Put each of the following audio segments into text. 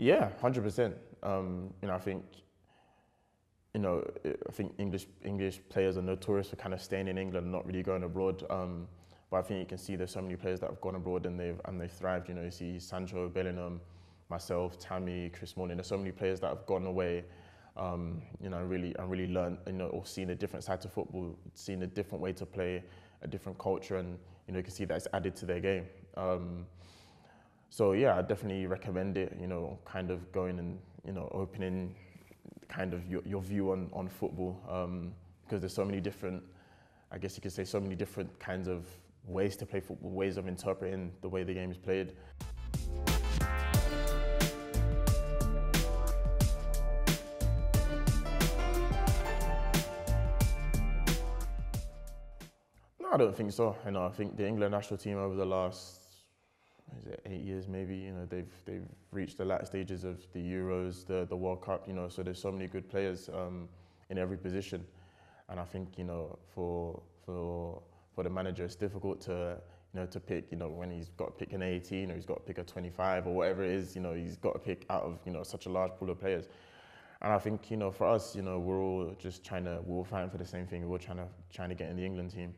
Yeah, hundred percent. Um, you know, I think you know, I think English English players are notorious for kind of staying in England and not really going abroad. Um, but I think you can see there's so many players that have gone abroad and they've and they've thrived. You know, you see Sancho, Bellingham, myself, Tammy, Chris Smalling. There's so many players that have gone away. Um, you know, really and really learned, you know, or seen a different side to football, seen a different way to play, a different culture, and you know, you can see that it's added to their game. Um, so yeah, I definitely recommend it. You know, kind of going and you know opening kind of your, your view on on football um, because there's so many different, I guess you could say, so many different kinds of ways to play football, ways of interpreting the way the game is played. No, I don't think so. You know, I think the England national team over the last it eight years maybe you know they've they've reached the latter stages of the Euros the the World Cup you know so there's so many good players um, in every position and I think you know for for for the manager it's difficult to you know to pick you know when he's got to pick an 18 or he's got to pick a 25 or whatever it is you know he's got to pick out of you know such a large pool of players and I think you know for us you know we're all just trying to we're all fighting for the same thing we're trying to trying to get in the England team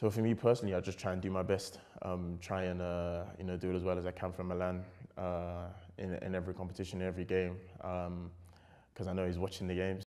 so for me personally, I just try and do my best, um, try and uh, you know do it as well as I can for Milan uh, in, in every competition, every game, because um, I know he's watching the games.